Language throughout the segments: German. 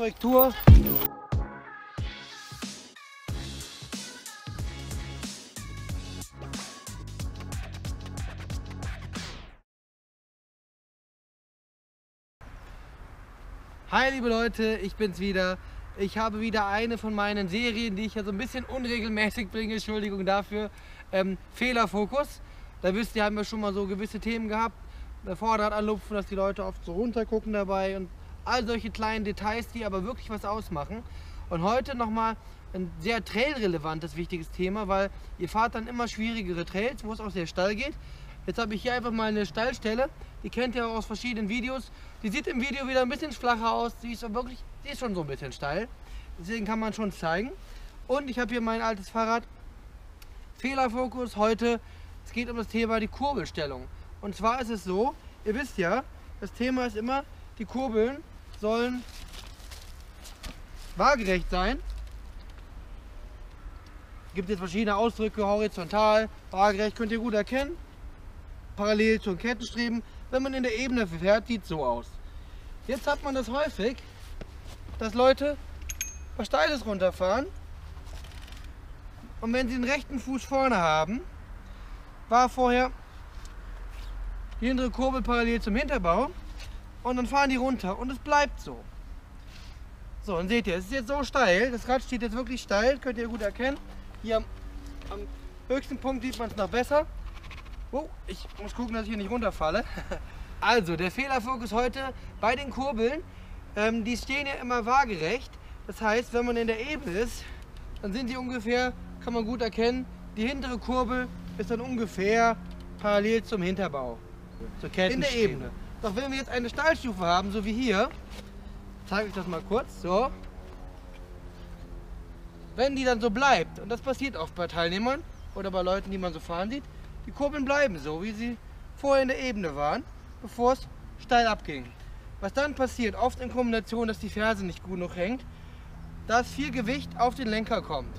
Korrektur. Hi liebe Leute, ich bin's wieder. Ich habe wieder eine von meinen Serien, die ich ja so ein bisschen unregelmäßig bringe, Entschuldigung dafür. Ähm, Fehlerfokus. Da wisst ihr, haben wir schon mal so gewisse Themen gehabt. Der Vorderrad anlupfen, dass die Leute oft so runtergucken dabei und all solche kleinen Details, die aber wirklich was ausmachen. Und heute nochmal ein sehr trailrelevantes, wichtiges Thema, weil ihr fahrt dann immer schwierigere Trails, wo es auch sehr steil geht. Jetzt habe ich hier einfach mal eine Steilstelle, die kennt ihr auch aus verschiedenen Videos. Die sieht im Video wieder ein bisschen flacher aus, die ist, wirklich, die ist schon so ein bisschen steil. Deswegen kann man schon zeigen. Und ich habe hier mein altes Fahrrad. Fehlerfokus heute, es geht um das Thema die Kurbelstellung. Und zwar ist es so, ihr wisst ja, das Thema ist immer, die Kurbeln sollen waagerecht sein. Gibt jetzt verschiedene Ausdrücke, horizontal, waagerecht, könnt ihr gut erkennen. Parallel zum Kettenstreben. Wenn man in der Ebene fährt, sieht so aus. Jetzt hat man das häufig, dass Leute was Steiles runterfahren und wenn sie den rechten Fuß vorne haben, war vorher die hintere Kurbel parallel zum Hinterbau und dann fahren die runter und es bleibt so. So, und seht ihr, es ist jetzt so steil, das Rad steht jetzt wirklich steil, könnt ihr gut erkennen. Hier am, am höchsten Punkt sieht man es noch besser. Oh, ich muss gucken, dass ich hier nicht runterfalle. Also, der Fehlerfokus heute bei den Kurbeln, ähm, die stehen ja immer waagerecht. Das heißt, wenn man in der Ebene ist, dann sind die ungefähr, kann man gut erkennen, die hintere Kurbel ist dann ungefähr parallel zum Hinterbau. Zur in der Ebene. Doch wenn wir jetzt eine Stahlstufe haben, so wie hier, zeige ich das mal kurz, so. Wenn die dann so bleibt, und das passiert oft bei Teilnehmern oder bei Leuten, die man so fahren sieht, die Kurbeln bleiben so, wie sie vorher in der Ebene waren, bevor es steil abging. Was dann passiert, oft in Kombination, dass die Ferse nicht gut noch hängt, dass viel Gewicht auf den Lenker kommt.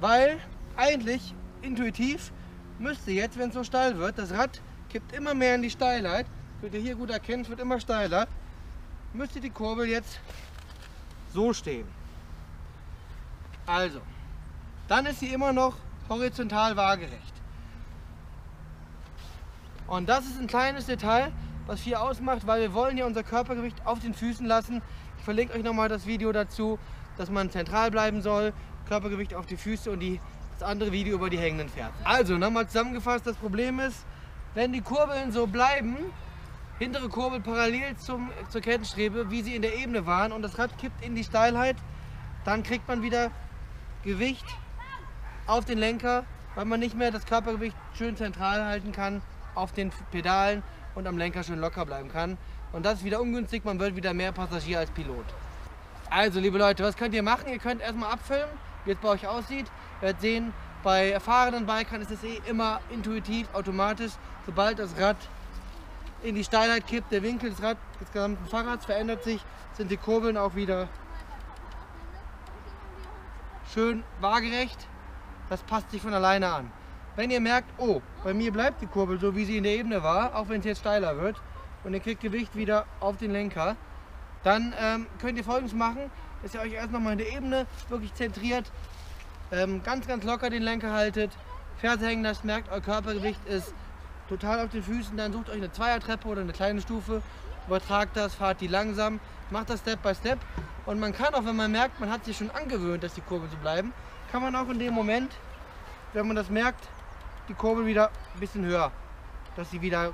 Weil eigentlich intuitiv müsste jetzt, wenn es so steil wird, das Rad kippt immer mehr in die Steilheit, könnt ihr hier gut erkennen, es wird immer steiler, müsste die Kurbel jetzt so stehen. Also, dann ist sie immer noch horizontal waagerecht. Und das ist ein kleines Detail, was viel ausmacht, weil wir wollen ja unser Körpergewicht auf den Füßen lassen. Ich verlinke euch nochmal das Video dazu, dass man zentral bleiben soll, Körpergewicht auf die Füße und die, das andere Video über die hängenden Fersen. Also nochmal zusammengefasst, das Problem ist, wenn die Kurbeln so bleiben, hintere Kurbel parallel zum, zur Kettenstrebe, wie sie in der Ebene waren und das Rad kippt in die Steilheit, dann kriegt man wieder Gewicht auf den Lenker, weil man nicht mehr das Körpergewicht schön zentral halten kann auf den Pedalen und am Lenker schön locker bleiben kann. Und das ist wieder ungünstig, man wird wieder mehr Passagier als Pilot. Also liebe Leute, was könnt ihr machen? Ihr könnt erstmal abfilmen, wie es bei euch aussieht. Ihr werdet sehen, bei erfahrenen Bikern ist es eh immer intuitiv, automatisch, sobald das Rad in die Steilheit kippt, der Winkel des, Rad, des gesamten Fahrrads verändert sich, sind die Kurbeln auch wieder schön waagerecht. Das passt sich von alleine an. Wenn ihr merkt, oh, bei mir bleibt die Kurbel so, wie sie in der Ebene war, auch wenn es jetzt steiler wird, und ihr kriegt Gewicht wieder auf den Lenker, dann ähm, könnt ihr folgendes machen, dass ihr euch erst nochmal in der Ebene wirklich zentriert, ähm, ganz, ganz locker den Lenker haltet, Ferse hängen lasst, merkt, euer Körpergewicht ist total auf den Füßen, dann sucht euch eine Zweiertreppe oder eine kleine Stufe, übertragt das, fahrt die langsam, macht das Step by Step und man kann auch, wenn man merkt, man hat sich schon angewöhnt, dass die Kurbeln so bleiben, kann man auch in dem Moment, wenn man das merkt, die Kurbel wieder ein bisschen höher, dass sie wieder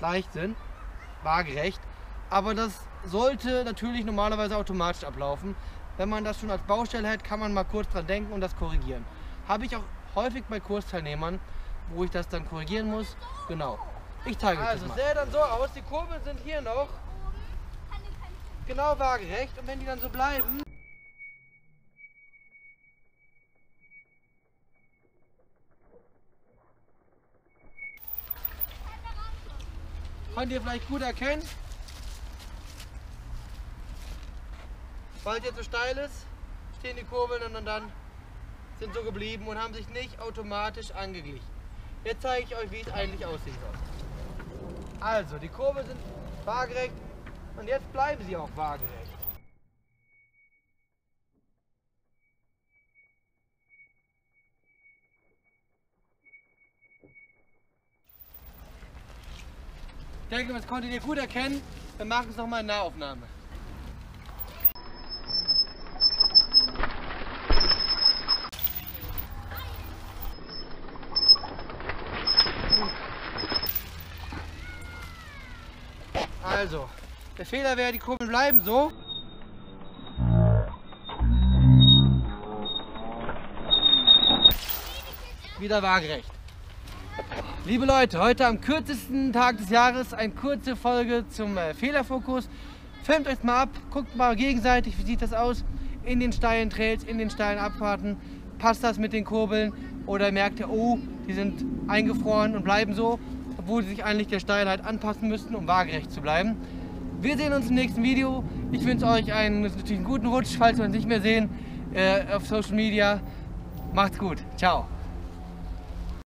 leicht sind, waagerecht. Aber das sollte natürlich normalerweise automatisch ablaufen. Wenn man das schon als Baustelle hat, kann man mal kurz dran denken und das korrigieren. Habe ich auch häufig bei Kursteilnehmern, wo ich das dann korrigieren muss. Genau. Ich zeige also, das mal. Also es sähe dann so aus, die Kurbeln sind hier noch genau waagerecht und wenn die dann so bleiben, Könnt ihr vielleicht gut erkennen. Weil jetzt so steil ist, stehen die Kurbeln und dann sind so geblieben und haben sich nicht automatisch angeglichen. Jetzt zeige ich euch, wie es eigentlich aussehen soll. Also, die Kurven sind waagerecht und jetzt bleiben sie auch waagerecht. Ich denke, das konntet ihr gut erkennen. Wir machen es nochmal in Nahaufnahme. Also, der Fehler wäre, die Kurbeln bleiben so. Wieder waagerecht. Liebe Leute, heute am kürzesten Tag des Jahres eine kurze Folge zum äh, Fehlerfokus. Filmt euch mal ab, guckt mal gegenseitig, wie sieht das aus in den steilen Trails, in den steilen Abfahrten. Passt das mit den Kurbeln oder merkt ihr, oh, die sind eingefroren und bleiben so, obwohl sie sich eigentlich der Steilheit anpassen müssten, um waagerecht zu bleiben. Wir sehen uns im nächsten Video. Ich wünsche euch einen, natürlich einen guten Rutsch, falls wir uns nicht mehr sehen, äh, auf Social Media. Macht's gut. Ciao.